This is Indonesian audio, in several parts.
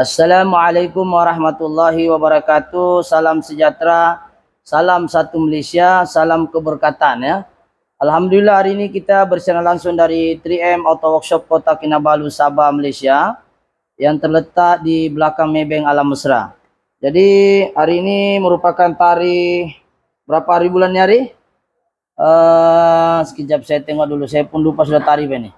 Assalamualaikum warahmatullahi wabarakatuh. Salam sejahtera, salam satu Malaysia, salam keberkatan ya. Alhamdulillah hari ini kita bersiaran langsung dari 3M Auto Workshop Kota Kinabalu, Sabah, Malaysia yang terletak di belakang Maybank Alam Mesra. Jadi hari ini merupakan tarikh berapa hari bulan hari? Uh, sekejap saya tengok dulu, saya pun lupa sudah tarikh ini.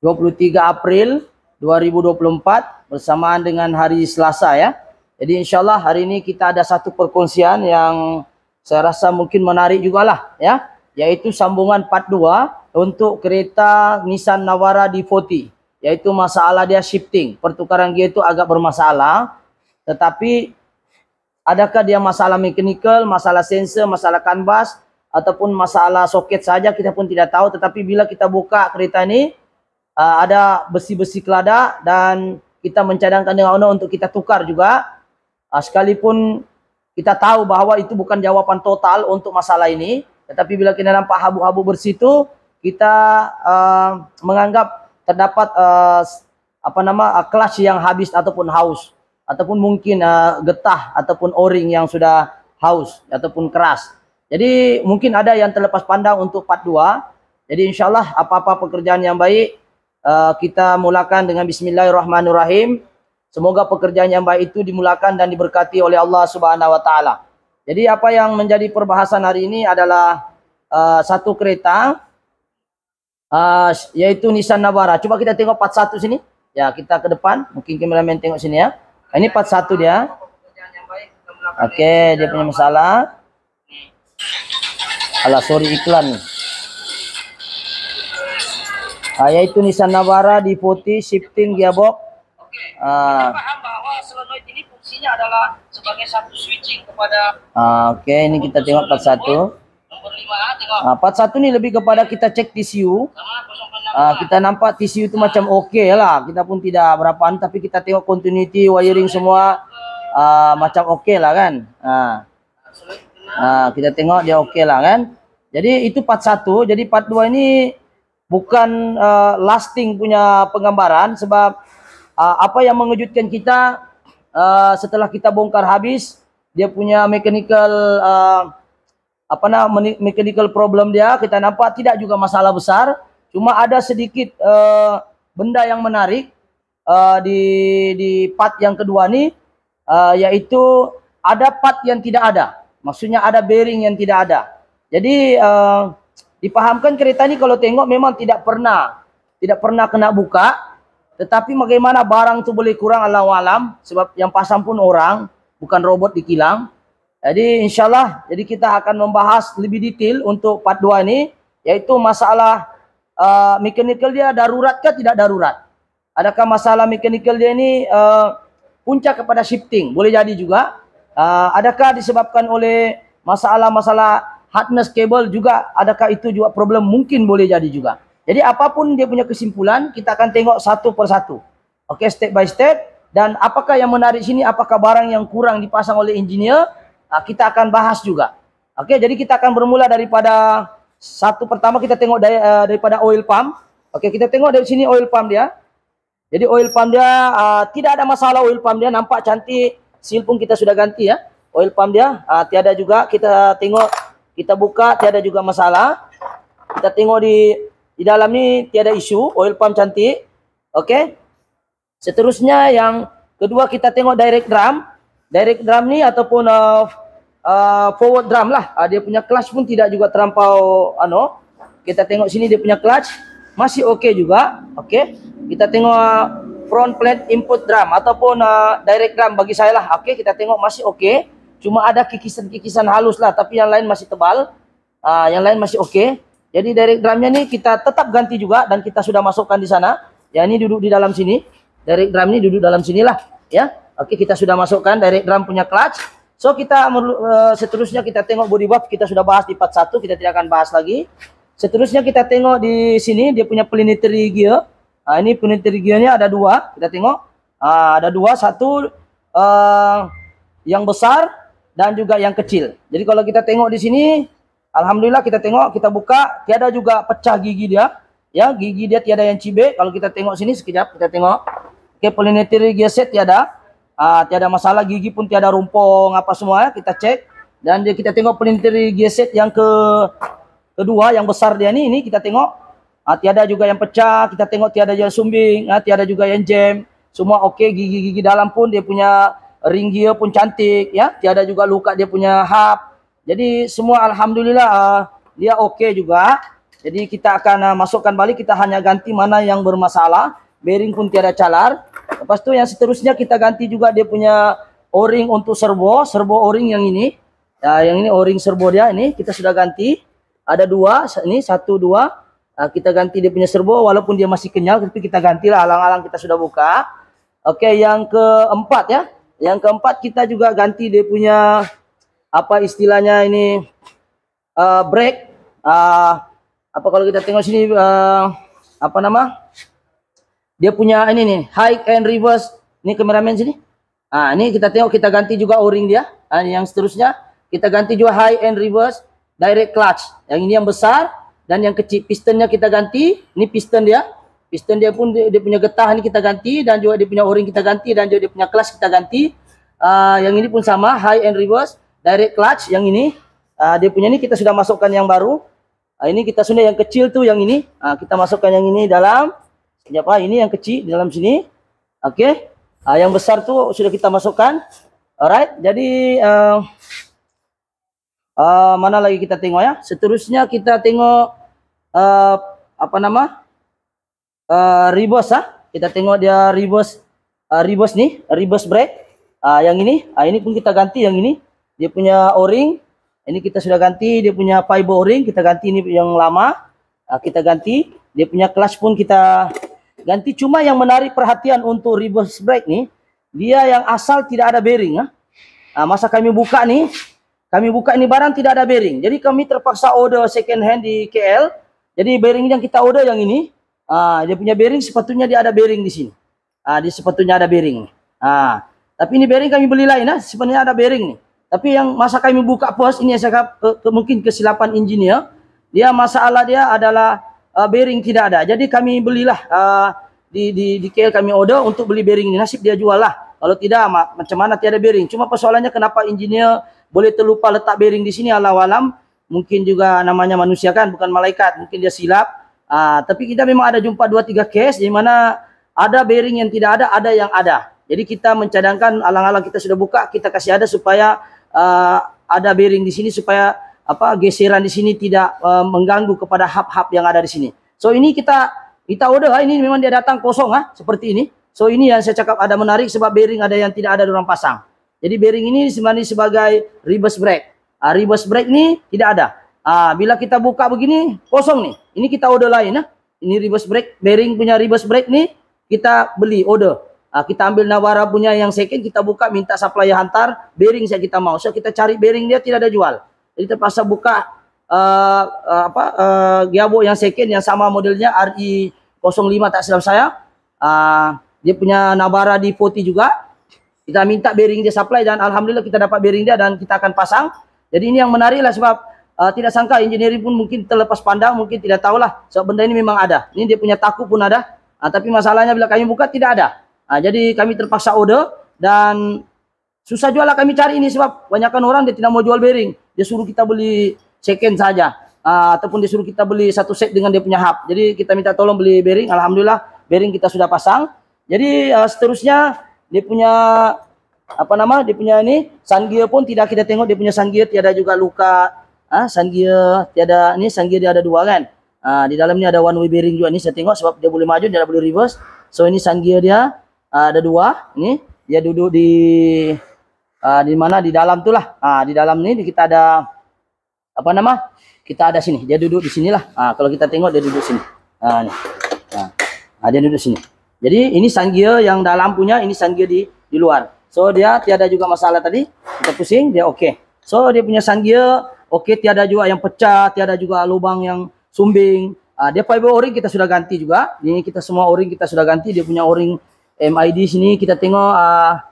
23 April 2024 bersamaan dengan hari Selasa ya. Jadi insyaAllah hari ini kita ada satu perkongsian yang saya rasa mungkin menarik juga lah ya. Yaitu sambungan part 2 untuk kereta Nissan Navara D40. Yaitu masalah dia shifting. Pertukaran gear itu agak bermasalah. Tetapi adakah dia masalah mechanical, masalah sensor, masalah canvas ataupun masalah soket saja kita pun tidak tahu. Tetapi bila kita buka kereta ini uh, ada besi-besi kelada dan kita mencadangkan dengan owner untuk kita tukar juga. Uh, sekalipun kita tahu bahwa itu bukan jawaban total untuk masalah ini, tetapi bila kita nampak habu-habu bersih itu, kita uh, menganggap terdapat uh, apa nama uh, clutch yang habis ataupun haus ataupun mungkin uh, getah ataupun o-ring yang sudah haus ataupun keras. Jadi mungkin ada yang terlepas pandang untuk part 2. Jadi insyaallah apa-apa pekerjaan yang baik uh, kita mulakan dengan bismillahirrahmanirrahim. Semoga pekerjaan yang baik itu dimulakan dan diberkati oleh Allah Subhanahu wa taala. Jadi apa yang menjadi perbahasan hari ini adalah uh, satu kereta uh, yaitu Nissan Navara. Coba kita tengok part 1 sini. Ya, kita ke depan. Mungkin kameramen tengok sini ya. Ini part 1 dia. Oke, okay, dia punya masalah. Alah, sorry iklan. Uh, yaitu Nissan Navara di putih shifting gearbox. Oke. Uh, paham bahwa solenoid ini fungsinya adalah sebagai satu switching kepada uh, Oke, okay, ini kita tengok part 1. Nomor 5 tengok. Uh, part 1 ni lebih kepada kita cek TCU. Uh, kita nampak TCU itu uh, macam okey lah. Kita pun tidak berapa tapi kita tengok continuity wiring semua uh, macam okey lah kan. Uh. Uh, kita tengok dia okey lah kan. Jadi itu part 1. Jadi part 2 ini bukan uh, lasting punya penggambaran sebab uh, apa yang mengejutkan kita uh, setelah kita bongkar habis dia punya mechanical uh, apa nama mechanical problem dia kita nampak tidak juga masalah besar. Cuma ada sedikit uh, benda yang menarik uh, di di part yang kedua ni uh, yaitu ada part yang tidak ada. Maksudnya ada bearing yang tidak ada. Jadi uh, Dipahamkan kereta ini kalau tengok memang tidak pernah tidak pernah kena buka. Tetapi bagaimana barang itu boleh kurang Allah alam sebab yang pasang pun orang bukan robot di kilang. Jadi insyaallah jadi kita akan membahas lebih detail untuk part 2 ini yaitu masalah uh, mechanical dia darurat ke tidak darurat. Adakah masalah mechanical dia ini uh, puncak kepada shifting? Boleh jadi juga. Uh, adakah disebabkan oleh masalah-masalah hardness cable juga adakah itu juga problem mungkin boleh jadi juga. Jadi apapun dia punya kesimpulan kita akan tengok satu persatu. Oke, okay, step by step dan apakah yang menarik sini apakah barang yang kurang dipasang oleh engineer uh, kita akan bahas juga. Oke, okay, jadi kita akan bermula daripada satu pertama kita tengok dari, uh, daripada oil pump. Oke, okay, kita tengok dari sini oil pump dia. Jadi oil pump dia uh, tidak ada masalah oil pump dia nampak cantik. Seal pun kita sudah ganti ya. Oil pump dia uh, tiada juga kita tengok kita buka tiada juga masalah. Kita tengok di di dalam ni tiada isu, oil pump cantik. Okey. Seterusnya yang kedua kita tengok direct drum. Direct drum ni ataupun uh, uh, forward drum lah. Uh, dia punya clutch pun tidak juga terlampau ano. Kita tengok sini dia punya clutch masih okey juga. Okey. Kita tengok uh, front plate input drum ataupun uh, direct drum bagi saya lah. Okey, kita tengok masih okey. Cuma ada kikisan-kikisan halus lah, tapi yang lain masih tebal. Uh, yang lain masih oke. Okay. Jadi direct drumnya ni kita tetap ganti juga dan kita sudah masukkan di sana. Ya ini duduk di dalam sini. Direct drum ni duduk dalam sinilah. Ya, oke okay, kita sudah masukkan direct drum punya clutch. So kita uh, seterusnya kita tengok body buff kita sudah bahas di part 1 kita tidak akan bahas lagi. Seterusnya kita tengok di sini dia punya planetary gear. Uh, ini planetary gearnya ada dua. Kita tengok uh, ada dua. Satu uh, yang besar dan juga yang kecil. Jadi kalau kita tengok di sini, alhamdulillah kita tengok, kita buka, tiada juga pecah gigi dia. Ya, gigi dia tiada yang cibek. Kalau kita tengok sini sekejap, kita tengok. Oke, planetary gear set tiada. Ah, tiada masalah gigi pun tiada rumpong apa semua ya. Kita cek dan dia kita tengok planetary gear set yang ke kedua yang besar dia ni ini kita tengok ah, tiada juga yang pecah, kita tengok tiada juga sumbing, ah, tiada juga yang jam. Semua okey, gigi-gigi dalam pun dia punya ring gear pun cantik ya. Tiada juga luka dia punya hub. Jadi semua alhamdulillah ah, dia okey juga. Jadi kita akan uh, masukkan balik, kita hanya ganti mana yang bermasalah. Bearing pun tiada calar. Lepas tu yang seterusnya kita ganti juga dia punya o-ring untuk servo, servo o-ring yang ini. Ya, yang ini o-ring servo dia ini kita sudah ganti. Ada dua, ini satu dua. Uh, kita ganti dia punya servo walaupun dia masih kenyal tapi kita gantilah alang-alang kita sudah buka. Okey, yang keempat ya. Yang keempat kita juga ganti dia punya apa istilahnya ini uh, brake. Uh, apa kalau kita tengok sini uh, apa nama? Dia punya ini nih high and reverse. Ini kameramen sini. Ah ini kita tengok kita ganti juga o-ring dia. Ah, yang seterusnya. Kita ganti juga high and reverse direct clutch. Yang ini yang besar dan yang kecil. Pistonnya kita ganti. Ini piston dia piston dia pun dia, dia punya getah ini kita ganti dan juga dia punya o-ring kita ganti dan juga dia punya clutch kita ganti uh, yang ini pun sama high and reverse direct clutch yang ini uh, dia punya ini kita sudah masukkan yang baru Nah, ini kita sudah yang kecil tuh yang ini. Nah, kita masukkan yang ini dalam. Siapa? Ini yang kecil di dalam sini. Oke. Okay. Nah, yang besar tuh sudah kita masukkan. Alright. Jadi uh, uh, mana lagi kita tengok ya? Seterusnya kita tengok uh, apa nama? Uh, reverse ah. Kita tengok dia reverse uh, reverse nih, reverse brake. Uh, yang ini, uh, ini pun kita ganti yang ini. Dia punya o-ring ini kita sudah ganti dia punya fiber o-ring, kita ganti ini yang lama. Uh, kita ganti. Dia punya clutch pun kita ganti. Cuma yang menarik perhatian untuk reverse brake ni, dia yang asal tidak ada bearing. Uh, masa kami buka ni, kami buka ini barang tidak ada bearing. Jadi kami terpaksa order second hand di KL. Jadi bearing yang kita order yang ini, uh, dia punya bearing sepatutnya dia ada bearing di sini. Uh, dia sepatutnya ada bearing. Uh, tapi ini bearing kami beli lain, uh, sebenarnya ada bearing ni. Tapi yang masa kami buka pos ini saya ke, ke, mungkin kesilapan engineer. Dia masalah dia adalah uh, bearing tidak ada. Jadi kami belilah uh, di di di KL kami order untuk beli bearing ini. Nasib dia jual lah. Kalau tidak ma macam mana tiada bearing. Cuma persoalannya kenapa engineer boleh terlupa letak bearing di sini Allah alam. Mungkin juga namanya manusia kan bukan malaikat. Mungkin dia silap. Uh, tapi kita memang ada jumpa dua tiga case di mana ada bearing yang tidak ada, ada yang ada. Jadi kita mencadangkan alang-alang kita sudah buka, kita kasih ada supaya uh, ada bearing di sini supaya apa geseran di sini tidak uh, mengganggu kepada hub-hub yang ada di sini. So ini kita kita order ini memang dia datang kosong ah seperti ini. So ini yang saya cakap ada menarik sebab bearing ada yang tidak ada orang pasang. Jadi bearing ini sebenarnya sebagai reverse brake. Uh, reverse brake ni tidak ada. Uh, bila kita buka begini kosong nih. Ini kita order lain ah. Ini reverse brake, bearing punya reverse brake ni kita beli order. Uh, kita ambil Nawara punya yang second, kita buka minta supplier hantar, bearing saya kita mau. So kita cari bearing dia tidak ada jual. Jadi terpaksa buka uh, uh, apa uh, Giabo yang second yang sama modelnya RI 05 tak silap saya. Uh, dia punya Nawara di 40 juga. Kita minta bearing dia supply dan alhamdulillah kita dapat bearing dia dan kita akan pasang. Jadi ini yang menarik lah sebab uh, tidak sangka engineering pun mungkin terlepas pandang, mungkin tidak tahulah sebab benda ini memang ada. Ini dia punya taku pun ada. Uh, tapi masalahnya bila kami buka tidak ada. Ha, jadi kami terpaksa order dan susah jual lah kami cari ini sebab banyakkan orang dia tidak mau jual bearing. Dia suruh kita beli second saja. Ha, ataupun dia suruh kita beli satu set dengan dia punya hub. Jadi kita minta tolong beli bearing. Alhamdulillah bearing kita sudah pasang. Jadi uh, seterusnya dia punya apa nama dia punya ini sun pun tidak kita tengok dia punya sun gear tiada juga luka ah sun gear tiada ini sun gear dia ada dua kan? Ah di dalam ni ada one way bearing juga ni saya tengok sebab dia boleh maju dia boleh reverse. So ini gear dia uh, ada dua ini dia duduk di uh, di mana? Di dalam tu lah. Uh, di dalam ni kita ada apa nama? Kita ada sini. Dia duduk di sinilah. Uh, kalau kita tengok dia duduk sini. Uh, ni. Uh, dia duduk sini. Jadi ini sanggia yang dalam punya ini sanggia di di luar. So dia tiada juga masalah tadi. Kita pusing dia oke okay. so dia punya sanggia oke okay, tiada juga yang pecah tiada juga lubang yang sumbing uh, dia fiber o-ring kita sudah ganti juga ini kita semua o-ring kita sudah ganti dia punya o-ring MID sini kita tengok uh,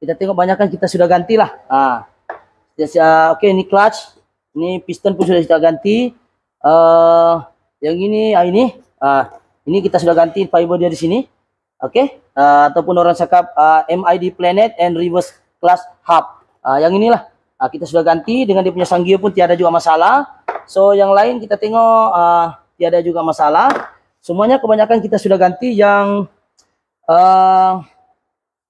kita tengok banyak kan kita sudah ganti lah. Uh, Oke okay, ini clutch, ini piston pun sudah kita ganti. Uh, yang ini, uh, ini, uh, ini kita sudah ganti fiber dia di sini. Okey, uh, ataupun orang cakap uh, MID Planet and Reverse Class Hub. Uh, yang inilah uh, kita sudah ganti dengan dia punya sanggio pun tiada juga masalah. So yang lain kita tengok uh, tiada juga masalah. Semuanya kebanyakan kita sudah ganti yang uh,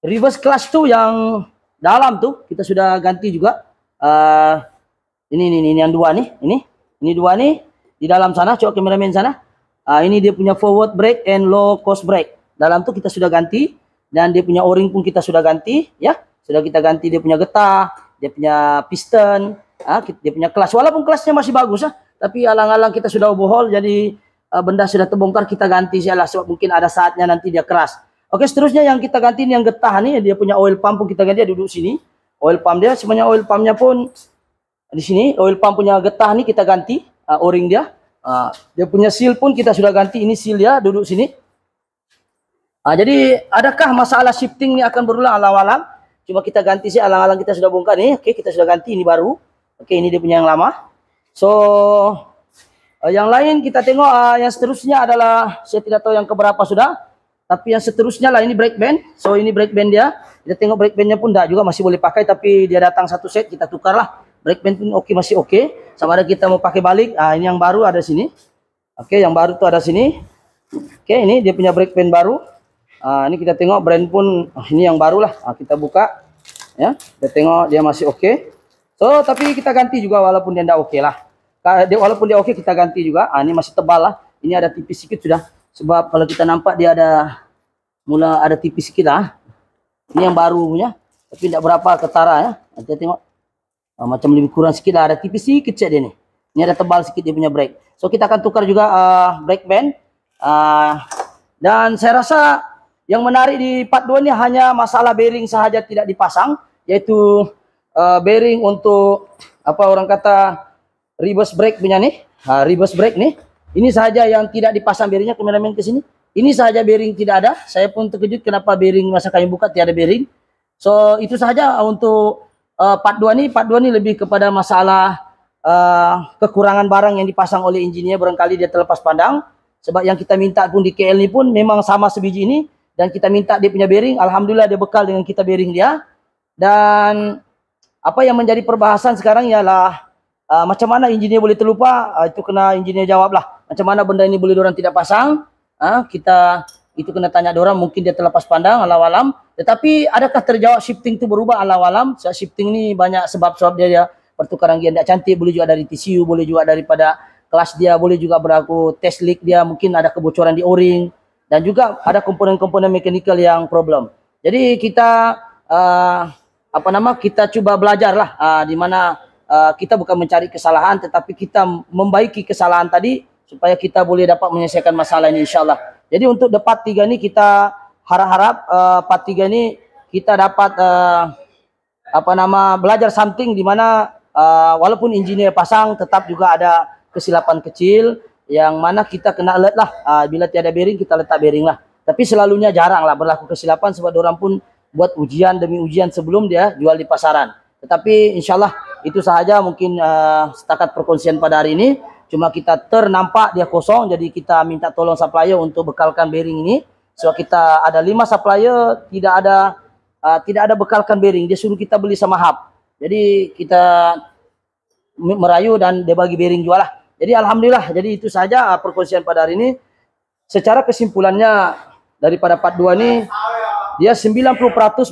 reverse clutch tu yang dalam tu kita sudah ganti juga. Uh, ini, ini ini yang dua ni, ini. Ini dua ni di dalam sana, coba kameramen sana. Uh, ini dia punya forward brake and low cost brake. Dalam tu kita sudah ganti dan dia punya o-ring pun kita sudah ganti, ya. Sudah kita ganti dia punya getah, dia punya piston, uh, dia punya kelas. Walaupun kelasnya masih bagus, ah, tapi alang-alang kita sudah overhaul jadi uh, benda sudah terbongkar kita ganti sajalah sebab mungkin ada saatnya nanti dia keras. Oke, seterusnya yang kita ganti ini yang getah nih, dia punya oil pump pun kita ganti dia duduk sini. Oil pump dia semuanya oil pumpnya pun di sini oil pump punya getah nih kita ganti uh, o-ring dia. Uh, dia punya seal pun kita sudah ganti ini seal dia duduk sini. Uh, jadi adakah masalah shifting ini akan berulang alam-alam? Cuma kita ganti sih alang-alang kita sudah bongkar nih. Oke, kita sudah ganti ini baru. Oke, ini dia punya yang lama. So Uh, yang lain kita tengok uh, yang seterusnya adalah saya tidak tahu yang keberapa sudah. Tapi yang seterusnya lah ini brake band. So ini brake band dia. Kita tengok brake bandnya pun dah juga masih boleh pakai. Tapi dia datang satu set kita tukar lah. Brake band pun oke okay, masih oke. Okay. Sama ada kita mau pakai balik. Ah ini yang baru ada sini. Oke okay, yang baru tuh ada sini. Oke okay, ini dia punya brake band baru. Ah ini kita tengok brand pun ah, ini yang baru lah. Ah, kita buka. Ya kita tengok dia masih oke. Okay. So tapi kita ganti juga walaupun dia tidak oke okay lah dia, walaupun dia oke kita ganti juga. Ah, ini masih tebal lah. Ini ada tipis sedikit sudah. Sebab kalau kita nampak dia ada mula ada tipis sedikit lah. Ini yang baru punya. Tapi tidak berapa ketara ya. Nanti tengok. Ah, macam lebih kurang sedikit lah. Ada tipis sedikit dia ni. Ini ada tebal sedikit dia punya brake. So kita akan tukar juga uh, brake band. Uh, dan saya rasa yang menarik di part 2 ni hanya masalah bearing sahaja tidak dipasang. Yaitu uh, bearing untuk apa orang kata reverse brake punya nih, ha, reverse brake nih. Ini saja yang tidak dipasang bearingnya kameramen ke sini. Ini saja bearing tidak ada. Saya pun terkejut kenapa bearing masa kami buka tiada bearing. So itu saja untuk uh, part 2 nih. Part 2 nih lebih kepada masalah uh, kekurangan barang yang dipasang oleh engineer barangkali dia terlepas pandang. Sebab yang kita minta pun di KL ni pun memang sama sebiji ini dan kita minta dia punya bearing. Alhamdulillah dia bekal dengan kita bearing dia. Dan apa yang menjadi perbahasan sekarang ialah uh, macam mana engineer boleh terlupa uh, itu kena engineer jawablah macam mana benda ini boleh orang tidak pasang uh, kita itu kena tanya orang mungkin dia terlepas pandang alam alam tetapi adakah terjawab shifting itu berubah alam alam shifting ni banyak sebab-sebab dia, dia pertukaran dia tidak cantik boleh juga dari TCU boleh juga daripada kelas dia boleh juga berlaku test leak dia mungkin ada kebocoran di o-ring dan juga ada komponen-komponen mekanikal yang problem jadi kita uh, apa nama kita cuba belajarlah uh, di mana uh, kita bukan mencari kesalahan tetapi kita membaiki kesalahan tadi supaya kita boleh dapat menyelesaikan masalah ini insyaallah. Jadi untuk debat tiga ini kita harap-harap uh, tiga ini kita dapat uh, apa nama belajar something di mana uh, walaupun engineer pasang tetap juga ada kesilapan kecil yang mana kita kena alert lah uh, bila tiada bearing kita letak bearing lah. Tapi selalunya jarang lah berlaku kesilapan sebab orang pun buat ujian demi ujian sebelum dia jual di pasaran. Tetapi insyaallah itu sahaja mungkin uh, setakat perkongsian pada hari ini. Cuma kita ternampak dia kosong, jadi kita minta tolong supplier untuk bekalkan bearing ini. So kita ada lima supplier, tidak ada uh, tidak ada bekalkan bearing. Dia suruh kita beli sama hub. Jadi kita merayu dan dia bagi bearing jual lah. Jadi alhamdulillah. Jadi itu saja uh, perkongsian pada hari ini. Secara kesimpulannya daripada part 2 ini dia 90%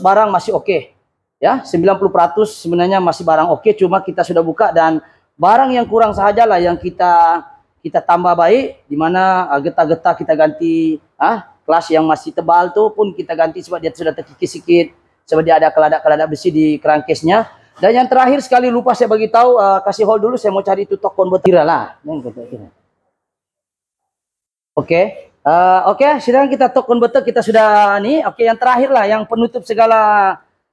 barang masih oke. Okay ya 90% sebenarnya masih barang oke cuma kita sudah buka dan barang yang kurang sajalah yang kita kita tambah baik di mana uh, getah-getah kita ganti ah kelas yang masih tebal tuh pun kita ganti sebab dia sudah terkikis sedikit sebab dia ada keladak-keladak besi di kerangkesnya dan yang terakhir sekali lupa saya bagi tahu uh, kasih hold dulu saya mau cari itu tok konverter lah. Oke okay. uh, oke. Okay, sedang kita tok konverter kita sudah nih oke okay, yang terakhir lah yang penutup segala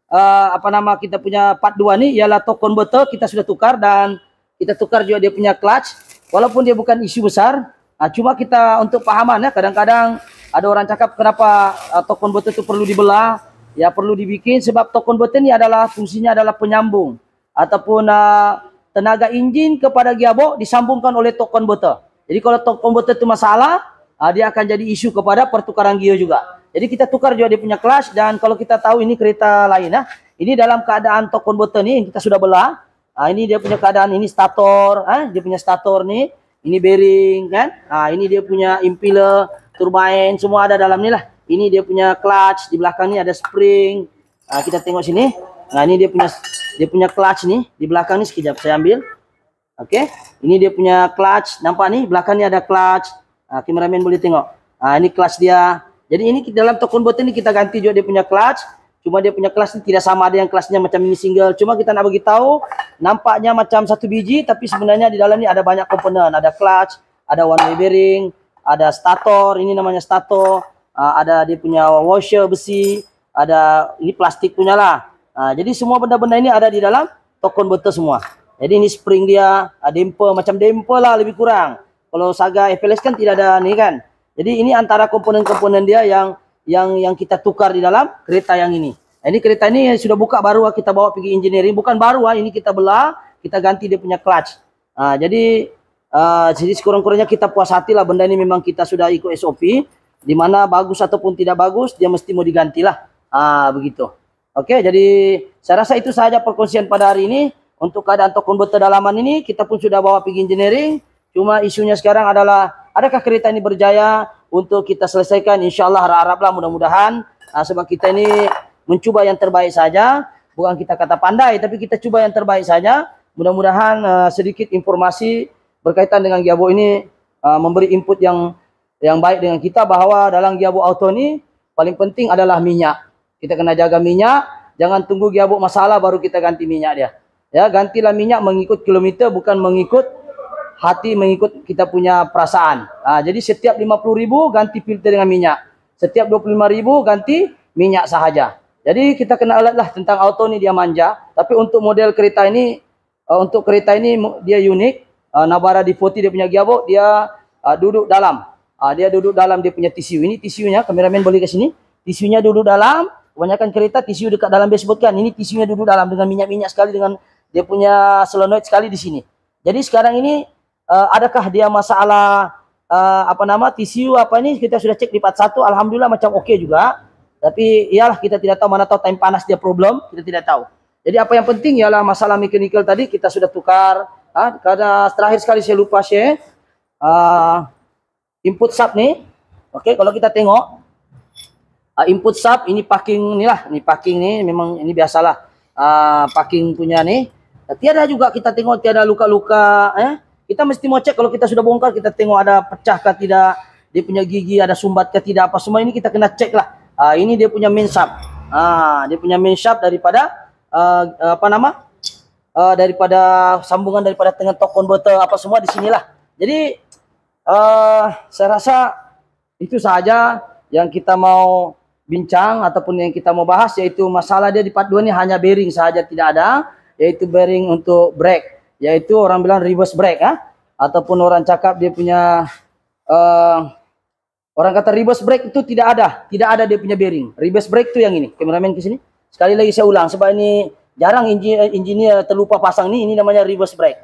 uh, apa nama kita punya part 2 nih ialah torque converter kita sudah tukar dan kita tukar juga dia punya clutch. Walaupun dia bukan isu besar uh, cuma kita untuk pahaman ya kadang-kadang ada orang cakap kenapa uh, torque converter itu perlu dibelah ya perlu dibikin sebab torque converter ini adalah fungsinya adalah penyambung ataupun uh, tenaga enjin kepada gearbox disambungkan oleh torque converter jadi kalau torque converter itu masalah uh, dia akan jadi isu kepada pertukaran gear juga Jadi kita tukar juga dia punya clutch dan kalau kita tahu ini kereta lain nah. Ini dalam keadaan top converter ni kita sudah belah. Ah ini dia punya keadaan ini stator, ah dia punya stator ni, ini bearing kan. Ah ini dia punya impeller, turbine semua ada dalam ni lah. Ini dia punya clutch, di belakang ni ada spring. Ah kita tengok sini. Nah ini dia punya dia punya clutch ni, di belakang ni sekejap saya ambil. Okey. Ini dia punya clutch, nampak ni belakang ni ada clutch. Ah kameraman boleh tengok. Ah ini clutch dia. Jadi ini dalam tokon converter ni kita ganti juga dia punya clutch. Cuma dia punya kelas ni tidak sama ada yang kelasnya macam mini single. Cuma kita nak bagi tahu nampaknya macam satu biji tapi sebenarnya di dalam ni ada banyak komponen. Ada clutch, ada one way bearing, ada stator, ini namanya stator, uh, ada dia punya washer besi, ada ini plastik punya lah. Uh, jadi semua benda-benda ini ada di dalam tokon converter semua. Jadi ini spring dia, uh, damper macam damper lah lebih kurang. Kalau Saga FLS kan tidak ada ni kan. Jadi ini antara komponen-komponen dia yang yang yang kita tukar di dalam kereta yang ini. Ini kereta ini yang sudah buka baru kita bawa pergi engineering, bukan baru ah ini kita belah, kita ganti dia punya clutch. Ah, jadi jadi sekurang-kurangnya kita puas hati lah benda ini memang kita sudah ikut SOP di mana bagus ataupun tidak bagus dia mesti mau diganti lah. Ah, begitu. Oke, jadi saya rasa itu saja perkongsian pada hari ini. Untuk keadaan toko converter dalaman ini kita pun sudah bawa pergi engineering. Cuma isunya sekarang adalah adakah kereta ini berjaya untuk kita selesaikan insyaallah harap-haraplah mudah-mudahan uh, sebab kita ini mencuba yang terbaik saja bukan kita kata pandai tapi kita cuba yang terbaik saja mudah-mudahan uh, sedikit informasi berkaitan dengan gearbox ini uh, memberi input yang yang baik dengan kita bahawa dalam gearbox auto ini paling penting adalah minyak kita kena jaga minyak jangan tunggu gearbox masalah baru kita ganti minyak dia ya gantilah minyak mengikut kilometer bukan mengikut hati mengikut kita punya perasaan. Ha, jadi setiap 50 ribu ganti filter dengan minyak. Setiap 25 ribu ganti minyak sahaja. Jadi kita kena alat lah tentang auto ni dia manja. Tapi untuk model kereta ini, uh, untuk kereta ini dia unik. Uh, Navara D40 dia punya gearbox, dia uh, duduk dalam. Uh, dia duduk dalam dia punya tisu. Ini tisunya, kameramen boleh ke sini. Tisunya duduk dalam. Kebanyakan kereta tisu dekat dalam dashboard kan. Ini tisunya duduk dalam dengan minyak-minyak sekali dengan dia punya solenoid sekali di sini. Jadi sekarang ini uh, adakah dia masalah uh, apa nama TCU apa ini kita sudah cek di part 1 alhamdulillah macam oke okay juga tapi iyalah kita tidak tahu mana tahu time panas dia problem kita tidak tahu jadi apa yang penting ialah masalah mechanical tadi kita sudah tukar uh, karena terakhir sekali saya lupa share uh, input sub nih oke okay, kalau kita tengok uh, input sub ini parking ni lah ini parking ni memang ini biasalah uh, parking punya nih tiada juga kita tengok tiada luka-luka eh kita mesti mau cek kalau kita sudah bongkar, kita tengok ada pecah kah tidak, dia punya gigi ada sumbat kah tidak, apa semua ini kita kena cek lah. Uh, ini dia punya main shaft. Uh, dia punya main shaft daripada uh, apa nama? Uh, daripada sambungan daripada tengah tok converter apa semua di sinilah. Jadi uh, saya rasa itu saja yang kita mau bincang ataupun yang kita mau bahas yaitu masalah dia di part 2 ini hanya bearing saja tidak ada yaitu bearing untuk brake yaitu orang bilang reverse brake ah. Ataupun orang cakap dia punya uh, orang kata reverse brake itu tidak ada tidak ada dia punya bearing. Reverse brake itu yang ini kameramen ke sini. Sekali lagi saya ulang sebab ini jarang engineer, terlupa pasang ni ini namanya reverse brake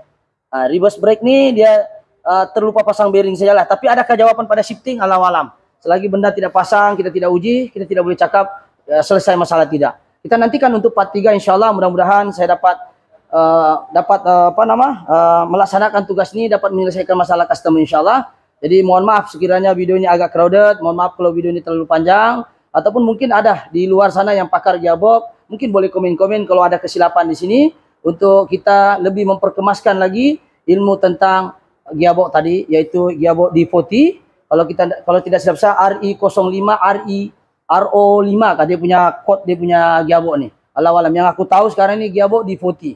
uh, reverse brake ni dia uh, terlupa pasang bearing sajalah. Tapi adakah jawapan pada shifting? Alam alam selagi benda tidak pasang kita tidak uji kita tidak boleh cakap uh, selesai masalah tidak. Kita nantikan untuk part 3 insyaallah. Mudah-mudahan saya dapat uh, dapat uh, apa nama uh, melaksanakan tugas ini dapat menyelesaikan masalah customer insyaallah. Jadi mohon maaf sekiranya video ini agak crowded, mohon maaf kalau video ini terlalu panjang. Ataupun mungkin ada di luar sana yang pakar gearbox, mungkin boleh komen-komen kalau ada kesilapan di sini untuk kita lebih memperkemaskan lagi ilmu tentang gearbox tadi yaitu gearbox D40. Kalau kita kalau tidak silap saya RI05 RI RO5 kan dia punya code dia punya gearbox ni. Allah alam yang aku tahu sekarang ini gearbox D40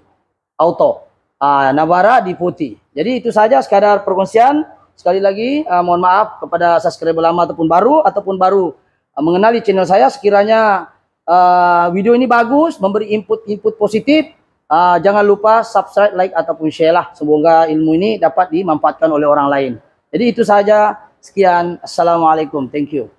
auto. Uh, Navara di putih. Jadi itu saja sekadar perkongsian. Sekali lagi uh, mohon maaf kepada subscriber lama ataupun baru ataupun baru uh, mengenali channel saya sekiranya uh, video ini bagus, memberi input-input positif, uh, jangan lupa subscribe, like ataupun share lah. Semoga ilmu ini dapat dimanfaatkan oleh orang lain. Jadi itu saja. Sekian. Assalamualaikum. Thank you.